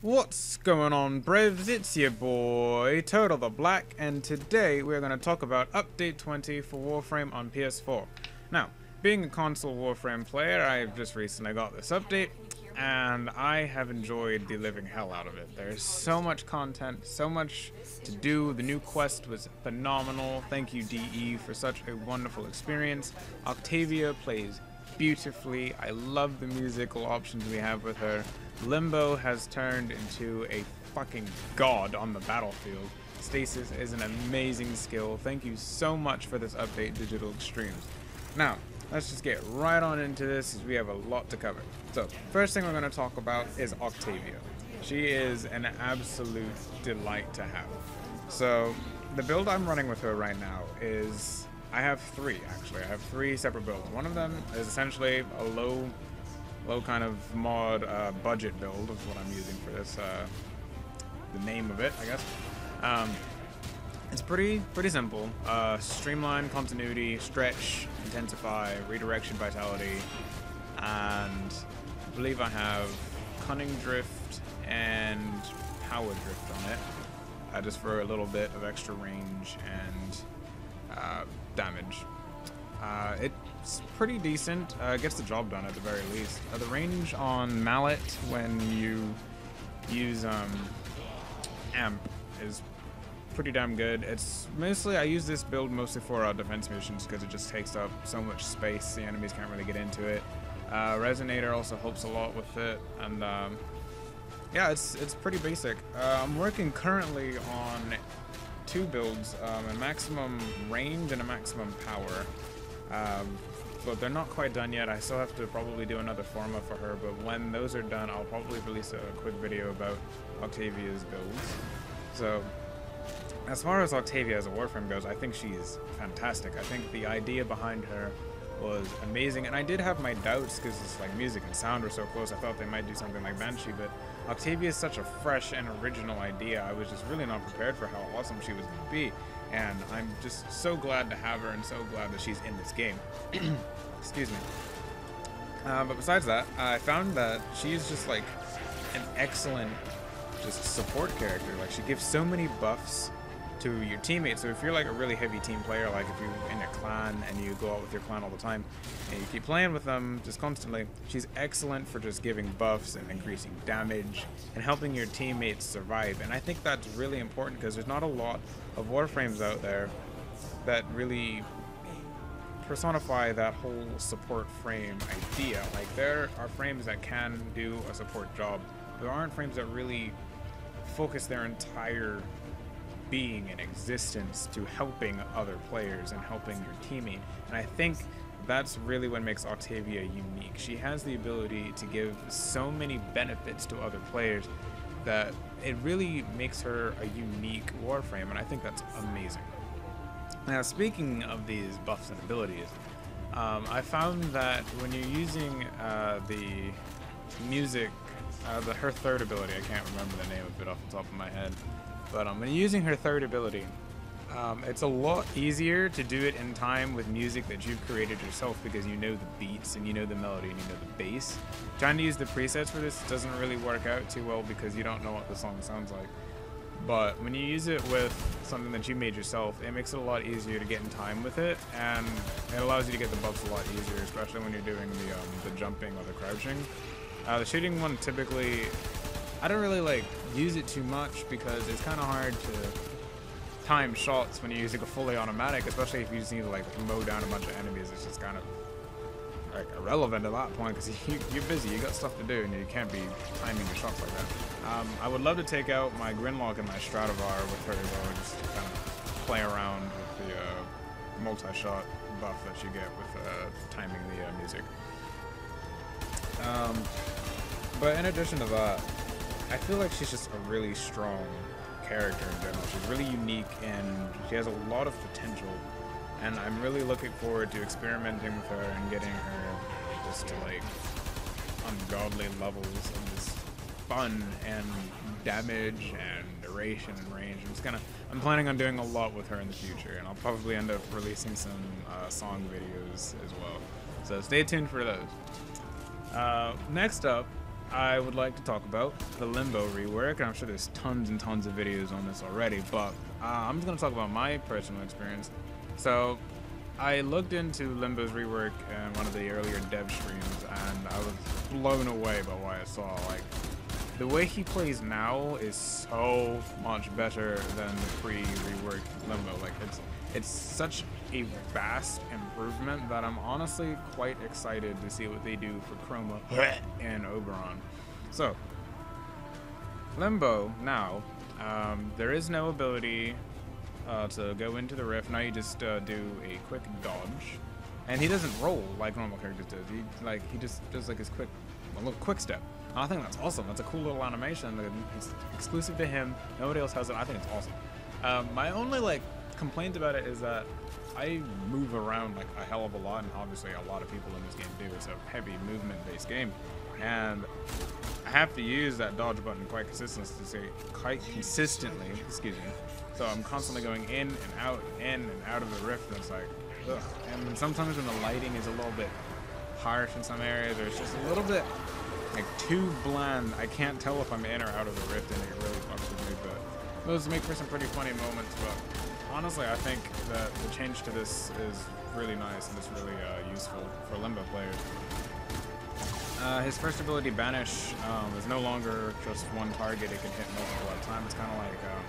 What's going on, Brevs? It's your boy, Turtle the Black, and today we're going to talk about Update 20 for Warframe on PS4. Now, being a console Warframe player, I've just recently got this update, and I have enjoyed the living hell out of it. There's so much content, so much to do. The new quest was phenomenal. Thank you, DE, for such a wonderful experience. Octavia plays beautifully. I love the musical options we have with her. Limbo has turned into a fucking god on the battlefield. Stasis is an amazing skill. Thank you so much for this update, Digital Extremes. Now, let's just get right on into this as we have a lot to cover. So, first thing we're going to talk about is Octavia. She is an absolute delight to have. So, the build I'm running with her right now is I have three actually. I have three separate builds. One of them is essentially a low, low kind of mod uh, budget build is what I'm using for this. Uh, the name of it, I guess. Um, it's pretty pretty simple. Uh, streamline continuity, stretch, intensify, redirection vitality, and I believe I have cunning drift and power drift on it, uh, just for a little bit of extra range and uh, damage. Uh, it's pretty decent. Uh, gets the job done at the very least. Uh, the range on Mallet when you use um, Amp is pretty damn good. It's mostly, I use this build mostly for our defense missions because it just takes up so much space. The enemies can't really get into it. Uh, Resonator also helps a lot with it. And um, yeah, it's, it's pretty basic. Uh, I'm working currently on two builds, um, a maximum range and a maximum power. Um, but they're not quite done yet. I still have to probably do another forma for her, but when those are done, I'll probably release a quick video about Octavia's builds. So, as far as Octavia as a Warframe goes, I think she's fantastic. I think the idea behind her was amazing, and I did have my doubts because it's like music and sound were so close. I thought they might do something like Banshee, but Octavia is such a fresh and original idea. I was just really not prepared for how awesome she was going to be, and I'm just so glad to have her and so glad that she's in this game. Excuse me. Uh, but besides that, I found that she's just like an excellent just support character. Like she gives so many buffs to your teammates. So if you're like a really heavy team player, like if you're in a clan and you go out with your clan all the time and you keep playing with them just constantly, she's excellent for just giving buffs and increasing damage and helping your teammates survive. And I think that's really important because there's not a lot of Warframes out there that really personify that whole support frame idea. Like there are frames that can do a support job. There aren't frames that really focus their entire being in existence to helping other players and helping your teammate. And I think that's really what makes Octavia unique. She has the ability to give so many benefits to other players that it really makes her a unique Warframe, and I think that's amazing. Now, speaking of these buffs and abilities, um, I found that when you're using uh, the music, uh, the her third ability, I can't remember the name of it off the top of my head, but um, when using her third ability, um, it's a lot easier to do it in time with music that you've created yourself because you know the beats and you know the melody and you know the bass. Trying to use the presets for this doesn't really work out too well because you don't know what the song sounds like. But when you use it with something that you made yourself, it makes it a lot easier to get in time with it, and it allows you to get the buffs a lot easier, especially when you're doing the um, the jumping or the crouching. Uh, the shooting one typically I don't really like use it too much because it's kind of hard to time shots when you're using a fully automatic, especially if you just need to like mow down a bunch of enemies. It's just kind of like irrelevant at that point because you, are busy, you got stuff to do, and you can't be timing your shots like that. Um, I would love to take out my Grinlok and my Stradavar with her though, just kind of play around with the uh, multi-shot buff that you get with uh, timing the uh, music. Um, but in addition to that, I feel like she's just a really strong character in general. She's really unique and she has a lot of potential. And I'm really looking forward to experimenting with her and getting her just to like ungodly levels of just fun and damage and duration and range. I'm just gonna, I'm planning on doing a lot with her in the future, and I'll probably end up releasing some uh, song videos as well. So stay tuned for those. Uh, next up, I would like to talk about the Limbo rework, and I'm sure there's tons and tons of videos on this already, but uh, I'm just going to talk about my personal experience. So, I looked into Limbo's rework in one of the earlier dev streams, and I was blown away by what I saw. Like, the way he plays now is so much better than the pre-rework Limbo. Like, it's it's such a vast improvement that I'm honestly quite excited to see what they do for Chroma and Oberon. So, Limbo now, um, there is no ability uh, to go into the rift. Now you just uh, do a quick dodge, and he doesn't roll like normal characters do. He like he just does like his quick, a little quick step. I think that's awesome. That's a cool little animation. It's exclusive to him. Nobody else has it. I think it's awesome. Um, my only like complaint about it is that I move around like a hell of a lot, and obviously a lot of people in this game do. It's a heavy movement-based game, and I have to use that dodge button quite consistently. Quite consistently, excuse me. So I'm constantly going in and out, in and out of the rift, and it's like, ugh. And sometimes when the lighting is a little bit harsh in some areas, or it's just a little bit like too bland. I can't tell if I'm in or out of the rift, and it really fucks with me. But those make for some pretty funny moments. But honestly, I think that the change to this is really nice and it's really uh, useful for Limbo players. Uh, his first ability, Banish, um, is no longer just one target it can hit multiple at a time. It's kind of like um,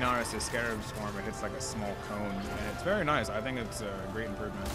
Inaros' Scarab Swarm. It hits like a small cone, and it's very nice. I think it's a great improvement.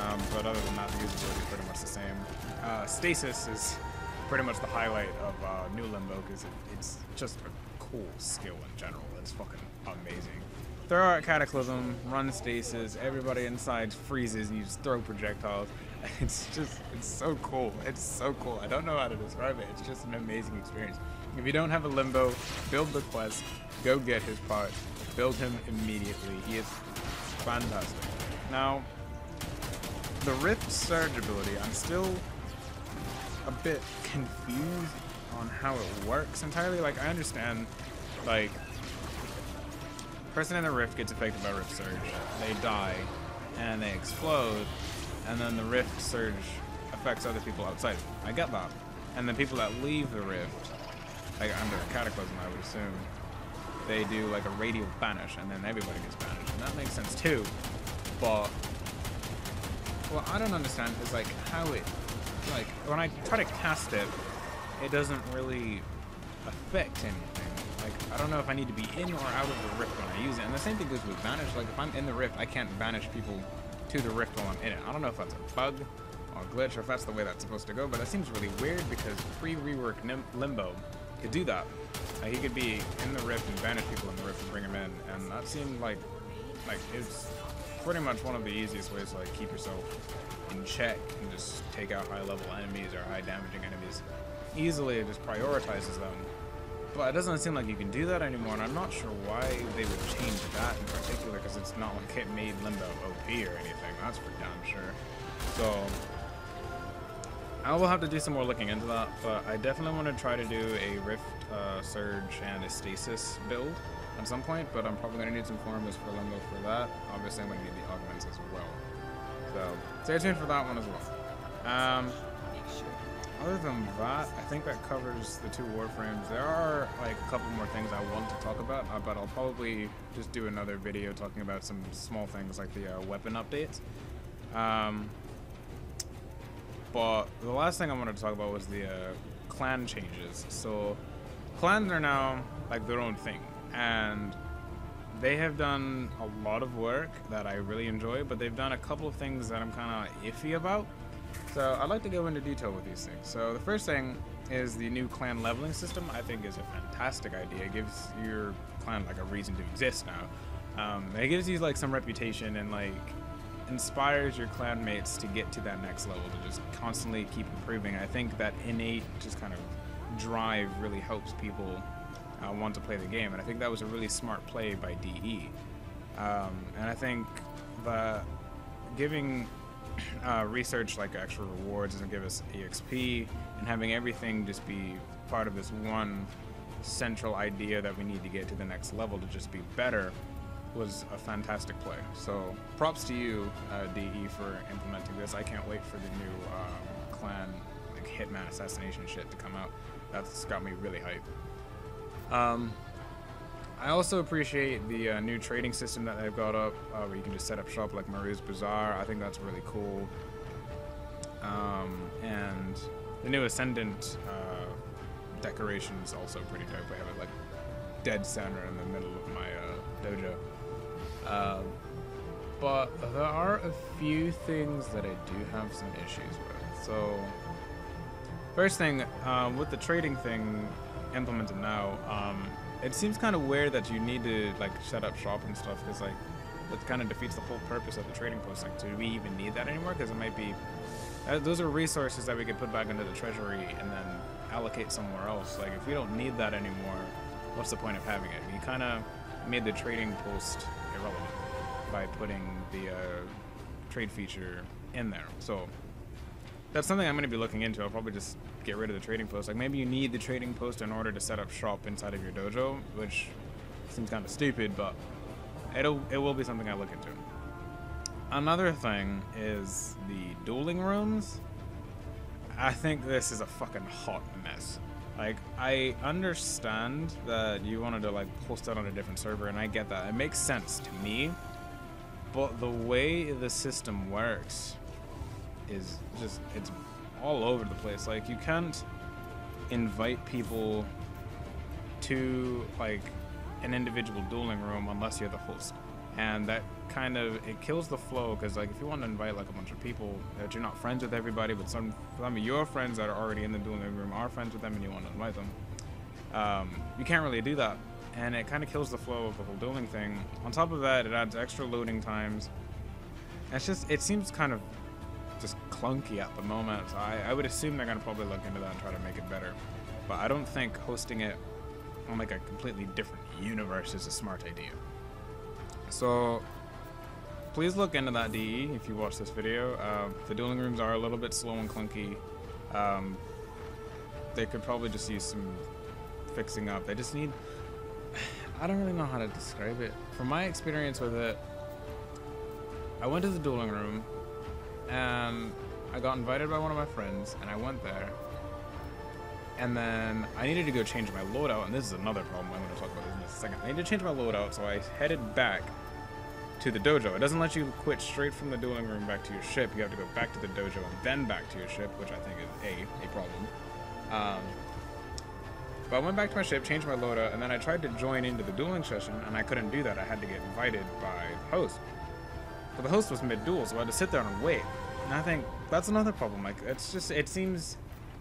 Um, but other than that, the usability is pretty much the same. Uh, Stasis is pretty much the highlight of uh, New Limbo because it, it's just a cool skill in general. It's fucking amazing. Throw out Cataclysm, run stasis, everybody inside freezes, and you just throw projectiles. It's just, it's so cool. It's so cool. I don't know how to describe it. It's just an amazing experience. If you don't have a Limbo, build the quest, go get his part, build him immediately. He is fantastic. Now, the Rift Surge ability, I'm still a bit confused on how it works entirely. Like, I understand, like, person in the rift gets affected by rift surge. They die, and they explode, and then the rift surge affects other people outside. I get that. And the people that leave the rift, like under a cataclysm, I would assume, they do like a radial banish, and then everybody gets banished, and that makes sense too. But what I don't understand is like how it, like when I try to cast it, it doesn't really affect anything. Like, I don't know if I need to be in or out of the rift when I use it. And the same thing goes with banish. Like, if I'm in the rift, I can't banish people to the rift while I'm in it. I don't know if that's a bug or a glitch or if that's the way that's supposed to go, but that seems really weird because pre-rework Limbo could do that. he could be in the rift and banish people in the rift and bring them in, and that seemed like like it's pretty much one of the easiest ways to like keep yourself in check and just take out high level enemies or high damaging enemies easily. It just prioritizes them but it doesn't seem like you can do that anymore, and I'm not sure why they would change that in particular, because it's not like it made Limbo OP or anything, that's for damn sure. So, I will have to do some more looking into that, but I definitely want to try to do a Rift uh, Surge and a Stasis build at some point, but I'm probably going to need some formulas for Limbo for that. Obviously, I'm going to need the augments as well. So, stay tuned for that one as well. Um, other than that, I think that covers the two Warframes. There are like a couple more things I want to talk about, uh, but I'll probably just do another video talking about some small things like the uh, weapon updates. Um, but the last thing I wanted to talk about was the uh, clan changes. So clans are now like their own thing, and they have done a lot of work that I really enjoy, but they've done a couple of things that I'm kind of iffy about. So I'd like to go into detail with these things. So the first thing is the new clan leveling system. I think is a fantastic idea. It gives your clan like a reason to exist now. Um, it gives you like some reputation and like inspires your clan mates to get to that next level to just constantly keep improving. I think that innate just kind of drive really helps people uh, want to play the game, and I think that was a really smart play by DE. Um, and I think that giving uh, research like actual rewards doesn't give us EXP, and having everything just be part of this one central idea that we need to get to the next level to just be better was a fantastic play. So props to you, uh, DE, for implementing this. I can't wait for the new um, clan like Hitman assassination shit to come out. That's got me really hyped. Um, I also appreciate the uh, new trading system that they've got up, uh, where you can just set up shop like Maroo's Bazaar. I think that's really cool. Um, and the new Ascendant uh, decoration is also pretty dope. I have it like dead center in the middle of my uh, dojo. Um, but there are a few things that I do have some issues with. So, first thing, um, with the trading thing implemented now, um, it seems kind of weird that you need to like set up shop and stuff because like that kind of defeats the whole purpose of the trading post. Like, do we even need that anymore? Because it might be uh, those are resources that we could put back into the treasury and then allocate somewhere else. Like, if we don't need that anymore, what's the point of having it? You kind of made the trading post irrelevant by putting the uh, trade feature in there. So that's something I'm going to be looking into. I'll probably just get rid of the trading post. Like maybe you need the trading post in order to set up shop inside of your dojo, which seems kind of stupid, but it'll it will be something I look into. Another thing is the dueling rooms. I think this is a fucking hot mess. Like, I understand that you wanted to, like, post it on a different server, and I get that. It makes sense to me. But the way the system works is just, it's all over the place. Like, you can't invite people to, like, an individual dueling room unless you're the host. And that kind of, it kills the flow, because, like, if you want to invite, like, a bunch of people that you're not friends with everybody, but some, some of your friends that are already in the dueling room are friends with them and you want to invite them, um, you can't really do that and it kind of kills the flow of the whole dueling thing. On top of that, it adds extra loading times. It's just, it seems kind of just clunky at the moment. I, I would assume they're going to probably look into that and try to make it better. But I don't think hosting it on like a completely different universe is a smart idea. So please look into that DE if you watch this video. Uh, the dueling rooms are a little bit slow and clunky. Um, they could probably just use some fixing up. They just need I don't really know how to describe it. From my experience with it, I went to the dueling room and I got invited by one of my friends and I went there. And then I needed to go change my loadout, and this is another problem I'm going to talk about in a second. I needed to change my loadout, so I headed back to the dojo. It doesn't let you quit straight from the dueling room back to your ship. You have to go back to the dojo and then back to your ship, which I think is A, a problem. Um, but I went back to my ship, changed my loadout, and then I tried to join into the dueling session, and I couldn't do that. I had to get invited by the host. But the host was mid-duel, so I had to sit there and wait. And I think that's another problem. Like, it's just, it seems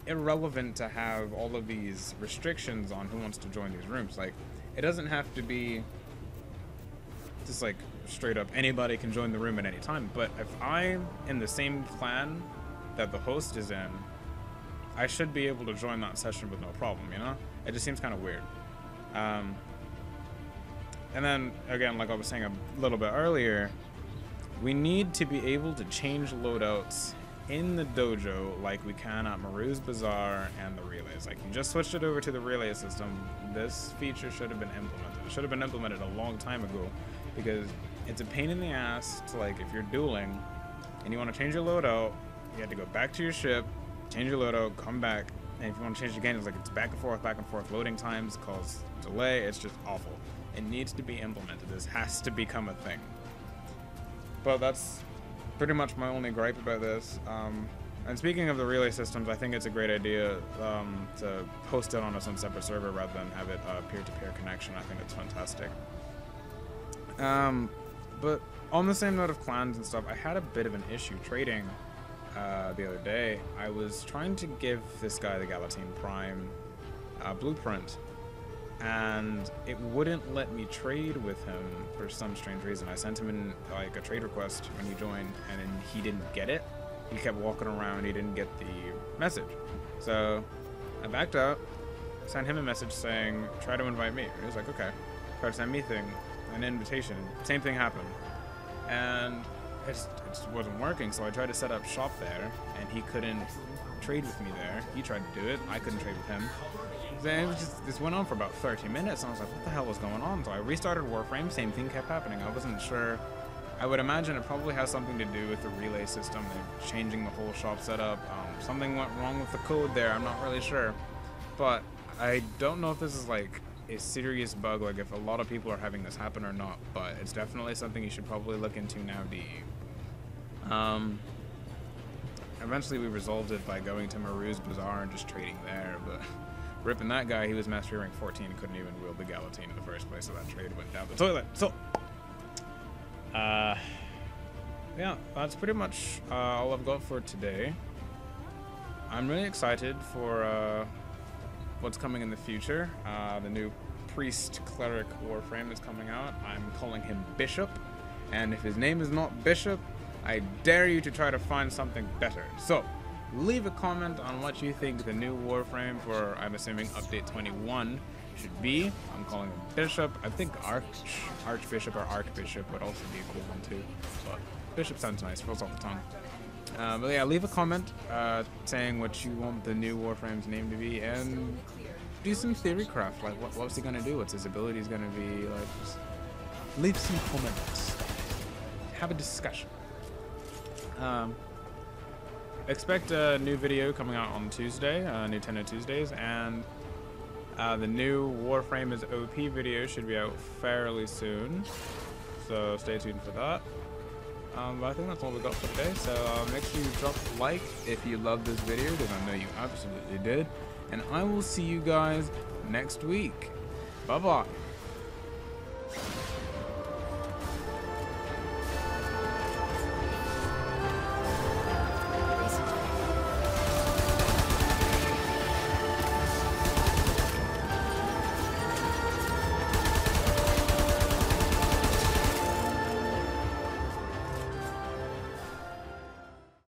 irrelevant to have all of these restrictions on who wants to join these rooms. Like, it doesn't have to be just like straight up anybody can join the room at any time. But if I'm in the same clan that the host is in, I should be able to join that session with no problem, you know? It just seems kind of weird. Um, and then, again, like I was saying a little bit earlier, we need to be able to change loadouts in the dojo like we can at Maroo's Bazaar and the relays. Like, you just switched it over to the relay system. This feature should have been implemented. It should have been implemented a long time ago because it's a pain in the ass to, like, if you're dueling and you want to change your loadout, you have to go back to your ship, change your loadout, come back, and if you want to change the game, it's like it's back and forth, back and forth. Loading times cause delay. It's just awful. It needs to be implemented. This has to become a thing. But that's pretty much my only gripe about this. Um, and speaking of the relay systems, I think it's a great idea um, to host it on a some separate server rather than have it uh, peer-to-peer -peer connection. I think it's fantastic. Um, but on the same note of clans and stuff, I had a bit of an issue trading uh, the other day, I was trying to give this guy the Galatine Prime uh, blueprint, and it wouldn't let me trade with him for some strange reason. I sent him in like a trade request when he joined, and he didn't get it. He kept walking around. He didn't get the message, so I backed out. Sent him a message saying, "Try to invite me." He was like, "Okay." Tried to send me thing, an invitation. Same thing happened, and it just, it just wasn't working. So I tried to set up shop there, and he couldn't trade with me there. He tried to do it. I couldn't trade with him. Then just, this went on for about 30 minutes, and I was like, what the hell was going on? So I restarted Warframe. Same thing kept happening. I wasn't sure I would imagine it probably has something to do with the relay system. Changing the whole shop setup. Um, something went wrong with the code there. I'm not really sure. But I don't know if this is like a serious bug, like if a lot of people are having this happen or not. But it's definitely something you should probably look into now, DE. Um, eventually we resolved it by going to Maroo's Bazaar and just trading there, but ripping that guy, he was mastery rank 14 and couldn't even wield the Galatine in the first place, so that trade went down the toilet. So, uh, yeah, that's pretty much uh, all I've got for today. I'm really excited for uh, what's coming in the future. Uh, the new Priest Cleric Warframe is coming out. I'm calling him Bishop, and if his name is not Bishop, I dare you to try to find something better. So, leave a comment on what you think the new Warframe for, I'm assuming, Update 21 should be. I'm calling him Bishop. I think Arch, Archbishop or Archbishop would also be a cool one too. But Bishop sounds nice, rolls off the tongue. Uh, but yeah, leave a comment uh, saying what you want the new Warframe's name to be, and do some theory craft. Like, what, what's he gonna do? What's his abilities gonna be? Like, leave some comments. Have a discussion. Um, expect a new video coming out on Tuesday, uh, Nintendo Tuesdays, and uh, the new Warframe is OP video should be out fairly soon. So stay tuned for that. Um, but I think that's all we got for today. So uh, make sure you drop a like if you love this video, because I know you absolutely did. And I will see you guys next week. Bye-bye.